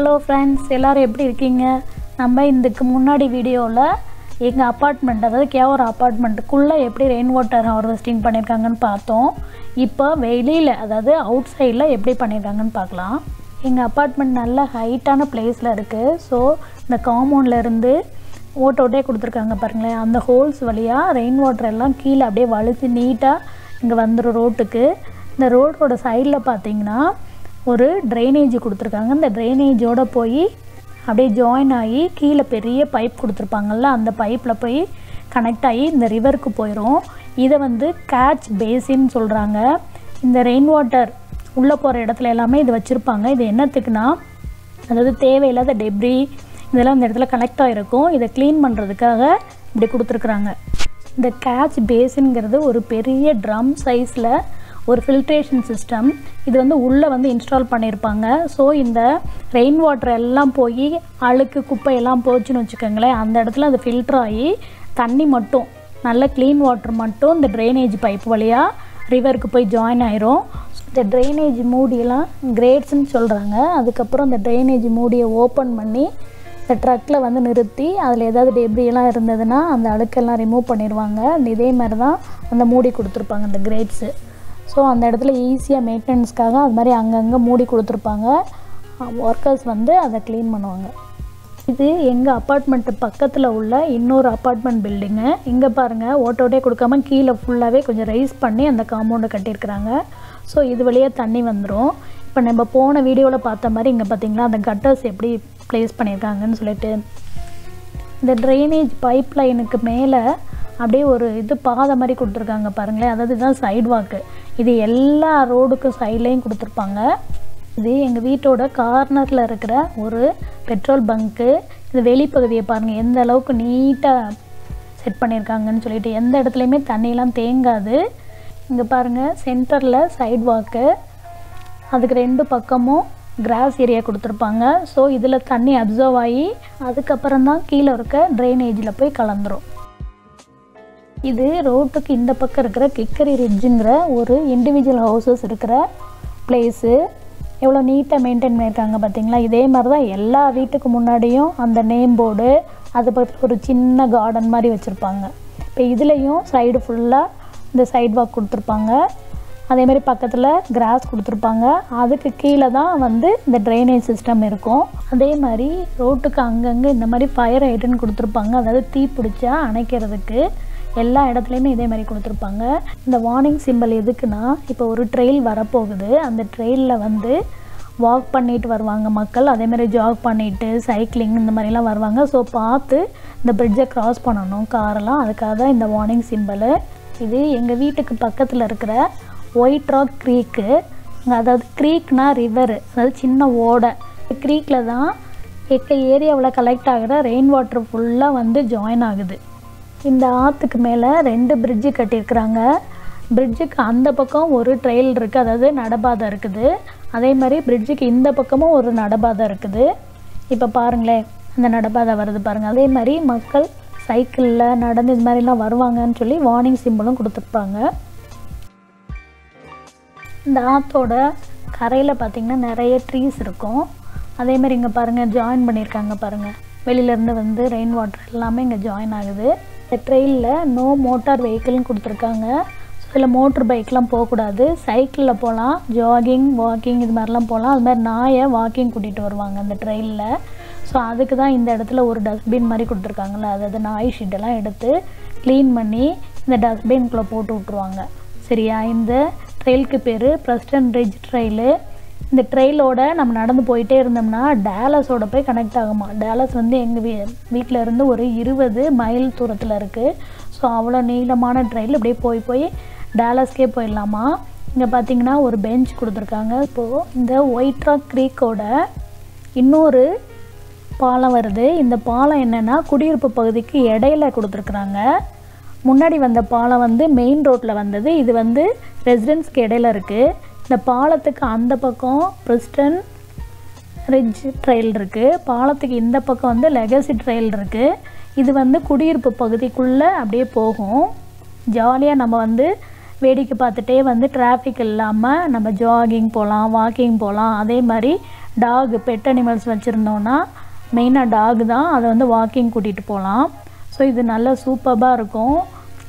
Hello friends எல்லோரும் எப்படி இருக்கீங்க? நம்ம இதுக்கு முன்னாடி வீடியோவில் எங்கள் அப்பார்ட்மெண்ட் அதாவது கேவர அப்பார்ட்மெண்ட்டுக்குள்ளே எப்படி ரெயின் வாட்டர் ஹார்வெஸ்டிங் பண்ணியிருக்காங்கன்னு பார்த்தோம். இப்போ வெளியில் அதாவது அவுட் சைடில் எப்படி பண்ணியிருக்காங்கன்னு பார்க்கலாம். எங்கள் அப்பார்ட்மெண்ட் நல்ல ஹைட்டான பிளேஸில் இருக்குது ஸோ இந்த காம்பவுண்டில் இருந்து ஓட்ட ஓட்டே கொடுத்துருக்காங்க பாருங்களேன். அந்த ஹோல்ஸ் வழியாக ரெயின் வாட்டர் எல்லாம் கீழே அப்படியே வழுத்து நீட்டாக இங்கே வந்துடும் ரோட்டுக்கு இந்த ரோடோட சைடில் பார்த்தீங்கன்னா ஒரு ட்ரைனேஜ் கொடுத்துருக்காங்க. இந்த ட்ரைனேஜோடு போய் அப்படியே ஜாயின் ஆகி கீழே பெரிய பைப் கொடுத்துருப்பாங்கல்ல அந்த பைப்பில் போய் கனெக்ட் ஆகி இந்த ரிவருக்கு போயிடும் இதை வந்து கேட்ச் பேசின்னு சொல்கிறாங்க இந்த ரெயின் வாட்டர் உள்ளே போகிற இடத்துல எல்லாமே இது வச்சுருப்பாங்க. இது என்னத்துக்குன்னா அதாவது தேவையில்லாத டெப்ரி இதெல்லாம் இந்த இடத்துல கனெக்ட் ஆகிருக்கும் இதை க்ளீன் பண்ணுறதுக்காக இப்படி கொடுத்துருக்குறாங்க. இந்த கேட்ச் பேஸுங்கிறது ஒரு பெரிய ட்ரம் சைஸில் ஒரு ஃபில்ட்ரேஷன் சிஸ்டம் இது வந்து உள்ளே வந்து இன்ஸ்டால் பண்ணியிருப்பாங்க ஸோ இந்த ரெயின் வாட்டர் எல்லாம் போய் அழுக்கு குப்பையெல்லாம் போச்சுன்னு வச்சுக்கோங்களேன் அந்த இடத்துல அது ஃபில்டர் ஆகி தண்ணி மட்டும் நல்ல க்ளீன் வாட்டர் மட்டும் இந்த ட்ரைனேஜ் பைப் வழியாக ரிவருக்கு போய் ஜாயின் ஆயிரும். இந்த ட்ரைனேஜ் மூடியெல்லாம் கிரேட்ஸ்ன்னு சொல்கிறாங்க அதுக்கப்புறம் இந்த ட்ரைனேஜ் மூடியை ஓப்பன் பண்ணி இந்த ட்ரக்கில் வந்து நிறுத்தி அதில் ஏதாவது டெப்ரியெல்லாம் இருந்ததுன்னா அந்த அழுக்கெல்லாம் ரிமூவ் பண்ணிடுவாங்க இதே மாதிரி தான் அந்த மூடி கொடுத்துருப்பாங்க அந்த கிரேட்ஸு ஸோ அந்த இடத்துல ஈஸியாக மெயின்டெனன்ஸ்க்காக அது மாதிரி அங்கங்கே மூடி கொடுத்துருப்பாங்க. ஒர்க்கர்ஸ் வந்து அதை க்ளீன் பண்ணுவாங்க. இது எங்கள் அப்பார்ட்மெண்ட்டு பக்கத்தில் உள்ள இன்னொரு அப்பார்ட்மெண்ட் பில்டிங்கு இங்கே பாருங்கள் ஓட்டோட்டே கொடுக்காம கீழே ஃபுல்லாகவே கொஞ்சம் ரைஸ் பண்ணி அந்த காம்பவுண்டை கட்டியிருக்கிறாங்க. ஸோ இது வழியாக தண்ணி வந்துடும் இப்போ நம்ம போன வீடியோவில் பார்த்த மாதிரி இங்கே பார்த்தீங்களா அந்த கட்டர்ஸ் எப்படி ப்ளேஸ் பண்ணியிருக்காங்கன்னு சொல்லிட்டு. இந்த ட்ரைனேஜ் பைப் லைனுக்கு மேலே அப்படியே ஒரு இது பாதை மாதிரி கொடுத்துருக்காங்க பாருங்களேன். அதாவது இதுதான் சைடு வாக்கு இது எல்லா ரோடுக்கும் சைட்லேயும் கொடுத்துருப்பாங்க. இது எங்கள் வீட்டோட கார்னரில் இருக்கிற ஒரு பெட்ரோல் பங்க்கு இந்த வெளிப்பகுதியை பாருங்கள் எந்த அளவுக்கு நீட்டாக செட் பண்ணியிருக்காங்கன்னு சொல்லிட்டு எந்த இடத்துலையுமே தண்ணியெலாம் தேங்காது. இங்கே பாருங்கள் சென்டரில் சைடு வாக்கு அதுக்கு ரெண்டு பக்கமும் கிராஸ் ஏரியா கொடுத்துருப்பாங்க. ஸோ இதில் தண்ணி அப்சர்வ் ஆகி அதுக்கப்புறம் தான் கீழே இருக்க ட்ரைனேஜில் போய் கலந்துரும். இது ரோட்டுக்கு இந்த பக்கம் இருக்கிற கிக்கரி ரிட்ஜுங்கிற ஒரு இண்டிவிஜுவல் ஹவுசஸ் இருக்கிற பிளேஸு எவ்வளோ நீட்டாக மெயின்டைன் பண்ணியிருக்காங்க பார்த்தீங்களா? இதே மாதிரி தான் எல்லா வீட்டுக்கு முன்னாடியும் அந்த நேம் போர்டு அது பக்கத்தில் ஒரு சின்ன கார்டன் மாதிரி வச்சுருப்பாங்க. இப்போ இதுலேயும் சைடு ஃபுல்லாக இந்த சைட் வாக் கொடுத்துருப்பாங்க. அதேமாதிரி பக்கத்தில் கிராஸ் கொடுத்துருப்பாங்க. அதுக்கு கீழே தான் வந்து இந்த ட்ரைனேஜ் சிஸ்டம் இருக்கும். அதே மாதிரி ரோட்டுக்கு அங்கங்கே இந்த மாதிரி ஃபயர் ஐட்டன் கொடுத்துருப்பாங்க. அதாவது தீ பிடிச்சா அணைக்கிறதுக்கு. எல்லா இடத்துலையுமே இதே மாதிரி கொடுத்துருப்பாங்க. இந்த வார்னிங் சிம்பிள் எதுக்குன்னா இப்போ ஒரு ட்ரெயில் வரப்போகுது. அந்த ட்ரெயிலில் வந்து வாக் பண்ணிட்டு வருவாங்க மக்கள். அதேமாதிரி ஜாக் பண்ணிட்டு சைக்கிளிங் இந்த மாதிரிலாம் வருவாங்க. ஸோ பார்த்து இந்த பிரிட்ஜை க்ராஸ் பண்ணணும். காரெல்லாம் அதுக்காக தான் இந்த வார்னிங் சிம்பிளு இது எங்கள் வீட்டுக்கு பக்கத்தில் இருக்கிற ஒயிட் ராக் க்ரீக்கு அதாவது க்ரீக்னா ரிவர் அதாவது சின்ன ஓடை. க்ரீக்கில் தான் எங்கள் ஏரியாவில் கலெக்ட் ஆகிற ரெயின் வாட்டர் ஃபுல்லாக வந்து ஜாயின் ஆகுது. இந்த ஆற்றுக்கு மேலே ரெண்டு பிரிட்ஜு கட்டியிருக்கிறாங்க. பிரிட்ஜுக்கு அந்த பக்கம் ஒரு ட்ரெயில் இருக்குது அதாவது நடபாதை இருக்குது. அதே மாதிரி பிரிட்ஜுக்கு இந்த பக்கமும் ஒரு நடபாதை இருக்குது. இப்போ பாருங்களேன் அந்த நடபாதை வருது பாருங்கள் அதே மாதிரி மக்கள் சைக்கிளில் நடந்து இது மாதிரிலாம் வருவாங்கன்னு சொல்லி வார்னிங் சிம்பிளும் கொடுத்துருப்பாங்க. இந்த ஆற்றோட கரையில் பார்த்திங்கன்னா நிறைய ட்ரீஸ் இருக்கும். அதே மாதிரி இங்கே பாருங்கள் ஜாயின் பண்ணியிருக்காங்க பாருங்கள் வெளியிலேருந்து வந்து ரெயின் வாட்டர் எல்லாமே இங்கே ஜாயின் ஆகுது. இந்த ட்ரெயினில் நோ மோட்டார் வெஹிக்கிள்னு கொடுத்துருக்காங்க. ஸோ இதில் மோட்ரு பைக்லாம் போகக்கூடாது. சைக்கிளில் போகலாம் ஜாகிங் வாக்கிங் இது மாதிரிலாம் போகலாம். அது மாதிரி நாயை வாக்கிங் கூட்டிகிட்டு வருவாங்க அந்த ட்ரெயினில் ஸோ அதுக்கு தான் இந்த இடத்துல ஒரு டஸ்ட்பின் மாதிரி கொடுத்துருக்காங்கல்ல. அதாவது நாய் ஷீட்டெல்லாம் எடுத்து க்ளீன் பண்ணி இந்த டஸ்ட்பின்குள்ளே போட்டு விட்ருவாங்க சரியா? இந்த ட்ரெயிலுக்கு பேர் பிரஸ்டன் ரிட்ஜ் ட்ரெயிலு இந்த ட்ரெயிலோட நம்ம நடந்து போயிட்டே இருந்தோம்னா டேலஸோட போய் கனெக்ட் ஆகுமா? டேலஸ் வந்து எங்கள் வீ வீட்டில் இருந்து ஒரு இருபது மைல் தூரத்தில் இருக்குது ஸோ அவ்வளோ நீளமான ட்ரெயில் அப்படியே போய் போய் டேலஸ்க்கே போயிடலாமா? இங்கே பார்த்தீங்கன்னா ஒரு பெஞ்ச் கொடுத்துருக்காங்க. இப்போது இந்த ஒயிட் ராக் க்ரீக்கோட இன்னொரு பாலம் வருது. இந்த பாலம் என்னென்னா குடியிருப்பு பகுதிக்கு இடையில கொடுத்துருக்குறாங்க. முன்னாடி வந்த பாலம் வந்து மெயின் ரோட்டில் வந்தது. இது வந்து ரெசிடென்ஸ்க்கு இடையில இருக்குது இந்த பாலத்துக்கு அந்த பக்கம் பிரிஸ்டன் ரிட்ஜ் ட்ரெயில் இருக்குது பாலத்துக்கு இந்த பக்கம் வந்து லெகசி ட்ரெயில் இருக்குது இது வந்து குடியிருப்பு பகுதிக்குள்ளே அப்படியே போகும். ஜாலியாக நம்ம வந்து வேடிக்கை பார்த்துட்டே வந்து டிராஃபிக் இல்லாமல் நம்ம ஜாகிங் போகலாம் வாக்கிங் போகலாம் அதே மாதிரி டாக் பெட் அனிமல்ஸ் வச்சுருந்தோன்னா மெயினாக டாக் தான். அதை வந்து வாக்கிங் கூட்டிகிட்டு போகலாம் ஸோ இது நல்ல சூப்பராக இருக்கும்.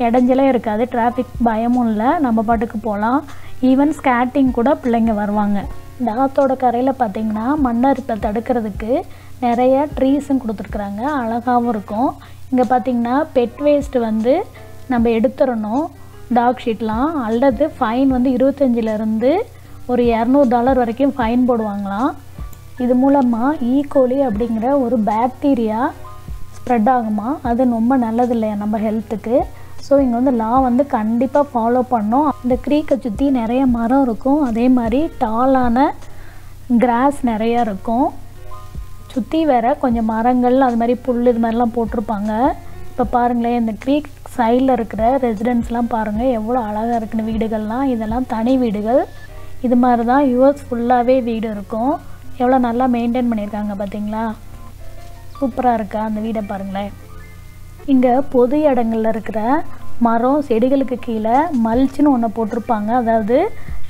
இடைஞ்சலே இருக்காது. டிராஃபிக் பயமும் இல்லை. நம்ம பாட்டுக்கு போகலாம் ஈவன் ஸ்கேட்டிங் கூட பிள்ளைங்க வருவாங்க. இந்த ஆத்தோட கரையில் பார்த்தீங்கன்னா மண்ணரிப்பை தடுக்கிறதுக்கு நிறைய ட்ரீஸும் கொடுத்துருக்குறாங்க. அழகாகவும் இருக்கும். இங்கே பார்த்தீங்கன்னா பெட் வேஸ்ட் வந்து நம்ம எடுத்துடணும். டாக் ஷீட்லாம் அல்லது ஃபைன் வந்து இருபத்தஞ்சிலேருந்து ஒரு இரநூறு டாலர் வரைக்கும் ஃபைன் போடுவாங்களாம். இது மூலமாக ஈகோலி e. அப்படிங்கிற ஒரு பாக்டீரியா ஸ்ப்ரெட் ஆகுமா அது ரொம்ப நல்லது இல்லையா நம்ம ஹெல்த்துக்கு ஸோ இங்கே வந்து லா வந்து கண்டிப்பாக ஃபாலோ பண்ணோம். இந்த க்ரீக்கை சுற்றி நிறைய மரம் இருக்கும். அதே மாதிரி டாலான கிராஸ் நிறையா இருக்கும். சுற்றி வேற கொஞ்சம் மரங்கள் அது மாதிரி புல் இது மாதிரிலாம் போட்டிருப்பாங்க. இப்போ பாருங்களேன் இந்த க்ரீக் சைடில் இருக்கிற ரெசிடென்ஸ்லாம் பாருங்கள் எவ்வளோ அழகாக இருக்குன்னு வீடுகள்லாம். இதெல்லாம் தனி வீடுகள். இது மாதிரி தான் யூஎஸ் ஃபுல்லாகவே வீடு இருக்கும். எவ்வளோ நல்லா மெயின்டைன் பண்ணியிருக்காங்க பார்த்தீங்களா சூப்பராக இருக்கா அந்த வீடை பாருங்களேன். இங்கே பொது இடங்கள்ல இருக்கிற மரம் செடிகளுக்கு கீழே மல்ச்சுன்னு ஒன்று போட்டிருப்பாங்க. அதாவது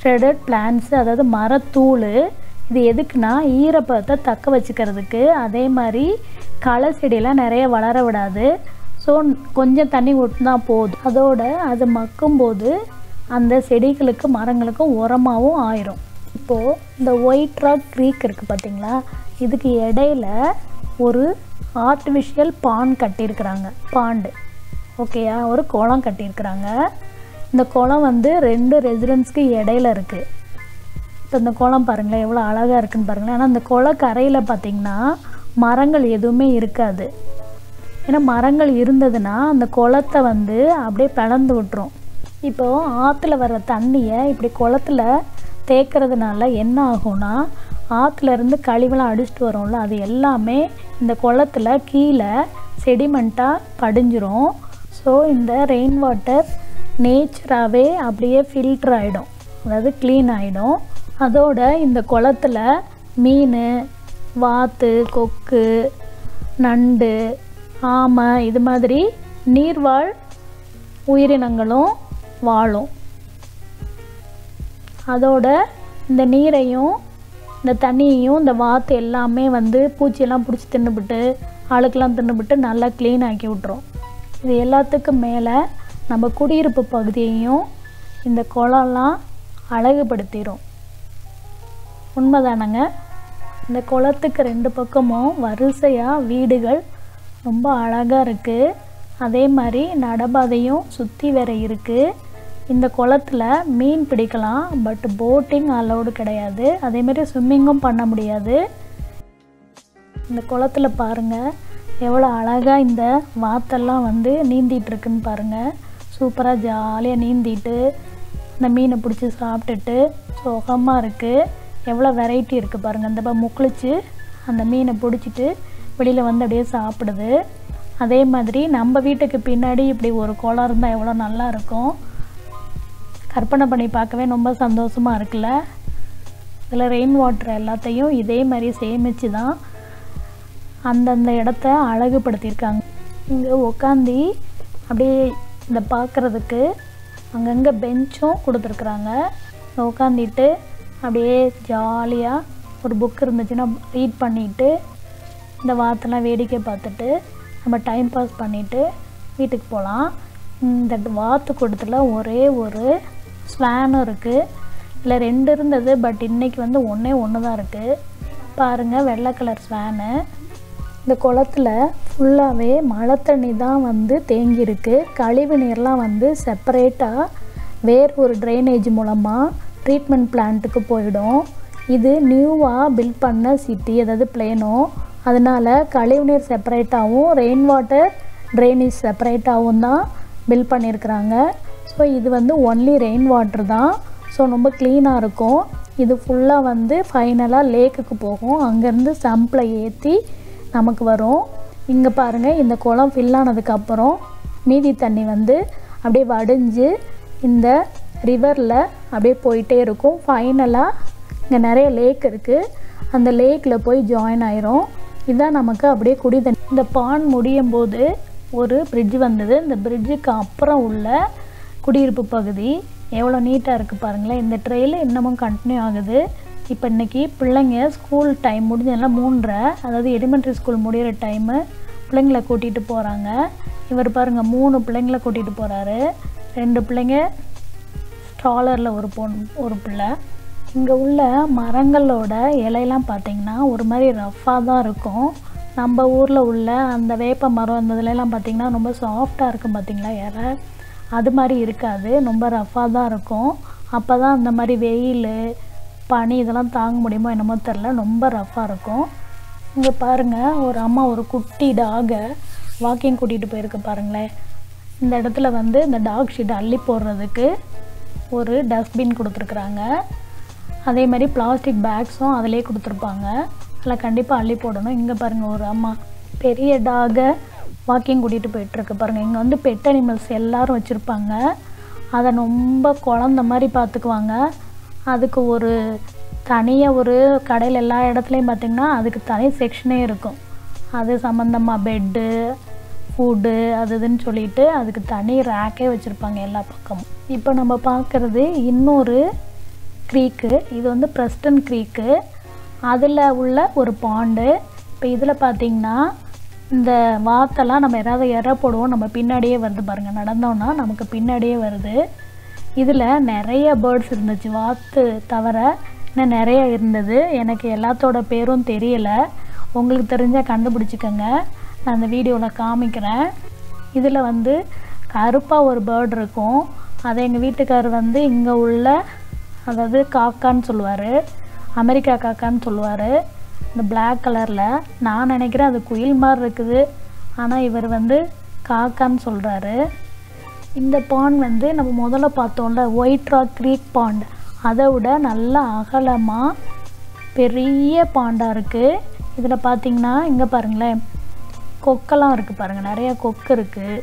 ஷ்ரெடட் பிளான்ட்ஸ் அதாவது மரத்தூள். இது எதுக்குன்னா ஈரப்பதத்தை தக்க வச்சுக்கிறதுக்கு. அதே மாதிரி களை செடியெல்லாம் நிறைய வளர விடாது. ஸோ கொஞ்சம் தண்ணி ஊற்றினா போதும். அதோட அது மக்கும்போது அந்த செடிகளுக்கு மரங்களுக்கும் உரமாகவும் ஆயிரும். இப்போது இந்த ஒயிட் ராக் க்ரீக் இருக்குது பார்த்தீங்களா இதுக்கு இடையில ஒரு ஆர்டிஃபிஷியல் பாண்ட் கட்டியிருக்கிறாங்க. பாண்டு. ஓகேயா ஒரு குளம் கட்டியிருக்கிறாங்க. இந்த குளம் வந்து ரெண்டு ரெசிடென்ஸ்க்கு இடையில இருக்குது இப்போ இந்த குளம் பாருங்களேன் எவ்வளோ அழகாக இருக்குன்னு பாருங்களேன். ஆனால் இந்த குளம் கரையில் பார்த்தீங்கன்னா மரங்கள் எதுவுமே இருக்காது. ஏன்னா மரங்கள் இருந்ததுன்னா அந்த குளத்தை வந்து அப்படியே பிளந்து விட்டுரும். இப்போது ஆற்றுல வர்ற தண்ணியை இப்படி குளத்துல தேக்கிறதுனால என்ன ஆகும்னா ஆற்றுலேருந்து கழிவெல்லாம் அடிச்சிட்டு வரும்ல அது எல்லாமே இந்த குளத்துல கீழே செடிமெண்ட்டாக படிஞ்சிரும். ஸோ இந்த ரெயின் வாட்டர் நேச்சராகவே அப்படியே ஃபில்டர் ஆகிடும் அதாவது க்ளீன் ஆகிடும் அதோட இந்த குளத்துல மீன் வாத்து கொக்கு நண்டு ஆமை இது மாதிரி நீர்வாழ் உயிரினங்களும் வாழும். அதோட இந்த நீரையும் இந்த தண்ணியையும் இந்த வாத்து எல்லாமே வந்து பூச்சியெல்லாம் பிடிச்சி தின்னுபிட்டு அழுக்கெல்லாம் தின்னுபிட்டு நல்லா க்ளீன் ஆக்கி விட்ரும் இது எல்லாத்துக்கும் மேலே நம்ம குடியிருப்பு பகுதியையும் இந்த குளம்லாம் அழகுபடுத்திடும் உண்மைதானங்க? இந்த குளத்துக்கு ரெண்டு பக்கமும் வரிசையாக வீடுகள் ரொம்ப அழகாக இருக்குது அதே மாதிரி நடபாதையும் சுற்றி வேற இருக்குது இந்த குளத்துல மீன் பிடிக்கலாம் பட் போட்டிங் அலௌடு கிடையாது. அதேமாரி ஸ்விம்மிங்கும் பண்ண முடியாது. இந்த குளத்துல பாருங்கள் எவ்வளோ அழகாக இந்த வாத்தெல்லாம் வந்து நீந்திகிட்ருக்குன்னு பாருங்கள் சூப்பராக ஜாலியாக நீந்திட்டு இந்த மீனை பிடிச்சி சாப்பிட்டுட்டு சுகமாக இருக்குது எவ்வளோ வெரைட்டி இருக்குது பாருங்கள் இந்த பக்கம் முக்குளிச்சு அந்த மீனை பிடிச்சிட்டு வெளியில் வந்து அப்படியே சாப்பிடுது. அதே மாதிரி நம்ம வீட்டுக்கு பின்னாடி இப்படி ஒரு குளம் இருந்தால் எவ்வளோ நல்லா இருக்கும். கற்பனை பண்ணி பார்க்கவே ரொம்ப சந்தோஷமாக இருக்குல்ல? இதில் ரெயின் வாட்டர் எல்லாத்தையும் இதே மாதிரி சேமித்து தான் அந்தந்த இடத்த அழகுபடுத்தியிருக்காங்க. இங்கே உக்காந்தி அப்படியே இந்த பார்க்குறதுக்கு அங்கங்கே பெஞ்சும் கொடுத்துருக்குறாங்க. உட்காந்திட்டு அப்படியே ஜாலியாக ஒரு புக் இருந்துச்சுன்னா ரீட் பண்ணிவிட்டு இந்த வாத்தெல்லாம் வேடிக்கை பார்த்துட்டு நம்ம டைம் பாஸ் பண்ணிவிட்டு வீட்டுக்கு போகலாம் இந்த வாத்து கூட்டத்தில் ஒரே ஒரு ஸ்வேனும் இருக்குது இல்லை ரெண்டு இருந்தது பட் இன்றைக்கி வந்து ஒன்றே ஒன்று தான் இருக்குது பாருங்கள் வெள்ளை கலர் ஸ்வேனு இந்த குளத்துல ஃபுல்லாகவே மழை தண்ணி தான் வந்து தேங்கியிருக்கு. கழிவு நீர்லாம் வந்து செப்பரேட்டாக வேறு ஒரு ட்ரைனேஜ் மூலமாக ட்ரீட்மெண்ட் பிளான்ட்டுக்கு போயிடும். இது நியூவாக பில்ட் பண்ண சிட்டி அதாவது பிளேனோ அதனால் கழிவுநீர் செப்பரேட்டாகவும் ரெயின் வாட்டர் ட்ரைனேஜ் செப்பரேட்டாகவும் தான் பில்ட் பண்ணியிருக்கிறாங்க. ஸோ இது வந்து ஒன்லி ரெயின் வாட்டர் தான். ஸோ ரொம்ப க்ளீனாக இருக்கும். இது ஃபுல்லாக வந்து ஃபைனலாக லேக்குக்கு போகும். அங்கேருந்து சம்பில் ஏற்றி நமக்கு வரும். இங்கே பாருங்கள் இந்த குளம் ஃபில் ஆனதுக்கப்புறம் மீதி தண்ணி வந்து அப்படியே வடிஞ்சு இந்த ரிவரில் அப்படியே போயிட்டே இருக்கும். ஃபைனலாக இங்கே நிறைய லேக் இருக்குது அந்த லேக்கில் போய் ஜாயின் ஆயிரும். இதுதான் நமக்கு அப்படியே குடி தண்ணி இந்த பான் முடியும் போது ஒரு பிரிட்ஜ் வந்தது. இந்த பிரிட்ஜுக்கு அப்புறம் உள்ள குடியிருப்பு பகுதி எவ்வளோ நீட்டாக இருக்குது பாருங்களேன். இந்த ட்ரெயில் இன்னமும் கண்டினியூ ஆகுது. இப்போ இன்றைக்கி பிள்ளைங்க ஸ்கூல் டைம் முடிஞ்சதெல்லாம் மூன்றரை அதாவது எலிமெண்ட்ரி ஸ்கூல் முடிகிற டைமு பிள்ளைங்களை கூட்டிகிட்டு போகிறாங்க இவர் பாருங்கள் மூணு பிள்ளைங்கள கூட்டிகிட்டு போகிறாரு ரெண்டு பிள்ளைங்க ஸ்ட்ராலரில் ஒரு பொண் ஒரு பிள்ளை. இங்கே உள்ள மரங்களோட இலையெல்லாம் பார்த்திங்கன்னா ஒரு மாதிரி ரஃப்பாக தான் இருக்கும். நம்ம ஊரில் உள்ள அந்த வேப்ப மரம் அந்த இதுலலாம் பார்த்திங்கன்னா ரொம்ப சாஃப்டாக இருக்கும் பார்த்திங்களா இலை? அது மாதிரி இருக்காது. ரொம்ப ரஃப்பாக தான் இருக்கும். அப்போ தான் அந்த மாதிரி வெயில் பனி இதெல்லாம் தாங்க முடியுமோ என்னமோ தெரில ரொம்ப ரஃப்பாக இருக்கும். இங்கே பாருங்கள் ஒரு அம்மா ஒரு குட்டி டாகை வாக்கிங் கூட்டிகிட்டு போயிருக்கு பாருங்களேன். இந்த இடத்துல வந்து இந்த டாக் ஷீட் அள்ளி போடுறதுக்கு ஒரு டஸ்ட்பின் கொடுத்துருக்குறாங்க. அதே மாதிரி பிளாஸ்டிக் பேக்ஸும் அதிலே கொடுத்துருப்பாங்க. அதில் கண்டிப்பாக அள்ளி போடணும். இங்கே பாருங்கள் ஒரு அம்மா பெரிய டாகை வாக்கிங் கூட்டிகிட்டு போயிட்டுருக்கு. பாருங்கள் இங்கே வந்து பெட் அனிமல்ஸ் எல்லோரும் வச்சுருப்பாங்க. அதை ரொம்ப குழந்த மாதிரி பார்த்துக்குவாங்க அதுக்கு ஒரு தனியாக ஒரு கடையில் எல்லா இடத்துலையும் பார்த்திங்கன்னா அதுக்கு தனி செக்ஷனே இருக்கும். அது சம்மந்தமாக பெட்டு ஃபுட்டு அது இதுன்னு சொல்லிட்டு அதுக்கு தனி ரேக்கே வச்சுருப்பாங்க எல்லா பக்கமும். இப்போ நம்ம பார்க்குறது இன்னொரு க்ரீக்கு இது வந்து பிரஸ்டன் க்ரீக்கு அதில் உள்ள ஒரு பாண்டு இப்போ இதில் பார்த்திங்கன்னா இந்த வாத்தெல்லாம் நம்ம ஏதாவது இற போடுவோம் நம்ம பின்னாடியே வருது பாருங்கள் நடந்தோன்னா நமக்கு பின்னாடியே வருது. இதில் நிறைய பேர்ட்ஸ் இருந்துச்சு. வாத்து தவிர இன்னும் நிறைய இருந்தது. எனக்கு எல்லாத்தோட பேரும் தெரியலை. உங்களுக்கு தெரிஞ்சால் கண்டுபிடிச்சிக்கோங்க. நான் அந்த வீடியோவில் காமிக்கிறேன். இதில் வந்து கருப்பாக ஒரு பேர்டு இருக்கும். அதை எங்கள் வீட்டுக்கார் வந்து இங்கே உள்ள அதாவது காக்கான்னு சொல்லுவார். அமெரிக்கா காக்கான்னு சொல்லுவார். இந்த பிளாக் கலரில் நான் நினைக்கிறேன் அது குயில் மாதிரி இருக்குது. ஆனால் இவர் வந்து காக்கான்னு சொல்கிறாரு இந்த பாண்ட் வந்து நம்ம முதல்ல பார்த்தோம்ல ஒயிட் ராக் க்ரீக் பாண்ட் அதை விட நல்லா அகலமாக பெரிய பாண்டாக இருக்குது இதில் பார்த்தீங்கன்னா இங்கே பாருங்களேன் கொக்கெல்லாம் இருக்குது பாருங்கள் நிறைய கொக்கு இருக்குது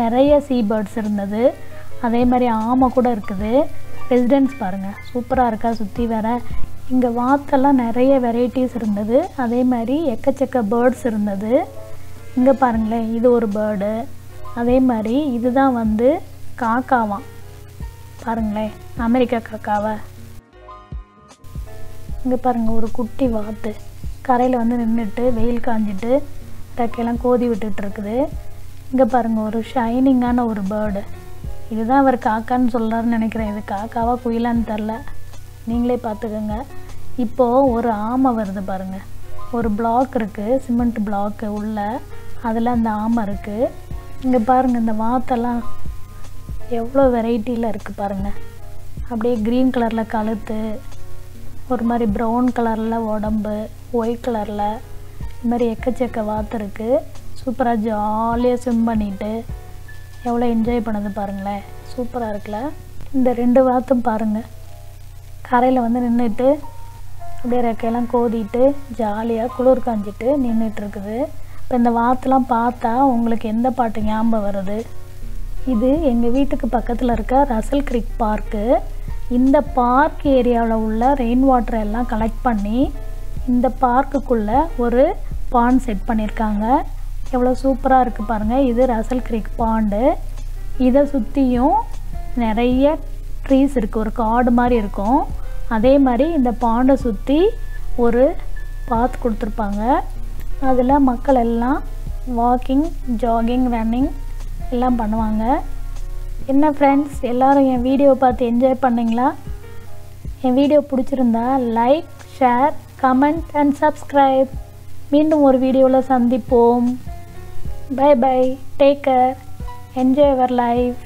நிறைய சீ பேர்ட்ஸ் இருந்தது. அதே மாதிரி ஆமை கூட இருக்குது. ரெசிடென்ஸ் பாருங்கள் சூப்பராக இருக்கா? சுற்றி வேற இங்கே வாத்தெல்லாம் நிறைய வெரைட்டிஸ் இருந்தது. அதே மாதிரி எக்கச்சக்க பேர்ட்ஸ் இருந்தது. இங்கே பாருங்களேன் இது ஒரு பேர்டு அதே மாதிரி இதுதான் வந்து காக்காவாம் பாருங்களேன் அமெரிக்கா காக்காவை? இங்கே பாருங்கள் ஒரு குட்டி வாத்து. கரையில் வந்து நின்றுட்டு வெயில் காஞ்சிட்டு ரெக்கையெல்லாம் கோதி விட்டுட்ருக்குது இங்கே பாருங்கள் ஒரு ஷைனிங்கான ஒரு பேர்டு இதுதான் அவர் காக்கான்னு சொல்கிறாருன்னு நினைக்கிறேன். இது காக்காவா குயிலான்னு தெரில நீங்களே பார்த்துக்கோங்க. இப்போது ஒரு ஆமை வருது பாருங்கள் ஒரு பிளாக் இருக்குது சிமெண்ட் பிளாக்கு உள்ள. அதில் அந்த ஆமை இருக்குது இங்கே பாருங்கள் இந்த வாத்தெல்லாம் எவ்வளோ வெரைட்டியில் இருக்குது பாருங்கள் அப்படியே க்ரீன் கலரில் கழுத்து ஒரு மாதிரி ப்ரௌன் கலரில் உடம்பு ஒயிட் கலரில் இது மாதிரி எக்கச்சக்க வாத்து இருக்குது சூப்பராக ஜாலியாக ஸ்விம் பண்ணிவிட்டு எவ்வளோ என்ஜாய் பண்ணுது பாருங்களேன். சூப்பராக இருக்குல்ல. இந்த ரெண்டு வாத்தும் பாருங்கள் கரையில் வந்து நின்றுட்டு அப்படியே ரெக்கையெல்லாம் கோதிட்டு ஜாலியாக குளிர் காஞ்சிட்டு நின்றுட்டுருக்குது இப்போ இந்த வாத்தெலாம் பார்த்தா உங்களுக்கு எந்த பாட்டு ஞாபகம் வருது? இது எங்கள் வீட்டுக்கு பக்கத்தில் இருக்க ரசல் கிரிக் பார்க்கு. இந்த பார்க் ஏரியாவில் உள்ள ரெயின் வாட்டர் எல்லாம் கலெக்ட் பண்ணி இந்த பார்க்குக்குள்ளே ஒரு பாண்ட் செட் பண்ணியிருக்காங்க. எவ்வளோ சூப்பராக இருக்குது பாருங்கள் இது ரசல் கிரிக் பாண்டு இதை சுற்றியும் நிறைய ட்ரீஸ் இருக்குது ஒரு காடு மாதிரி இருக்கும். அதே மாதிரி இந்த பாண்டை சுற்றி ஒரு பாத் கொடுத்துருப்பாங்க. அதில் மக்கள் எல்லாம் வாக்கிங் ஜாகிங் ரன்னிங் எல்லாம் பண்ணுவாங்க. என்ன ஃப்ரெண்ட்ஸ் எல்லோரும் என் வீடியோவை பார்த்து என்ஜாய் பண்ணிங்களா? என் வீடியோ பிடிச்சிருந்தா like share comment and subscribe மீண்டும் ஒரு வீடியோவில் சந்திப்போம். Bye bye take care enjoy your life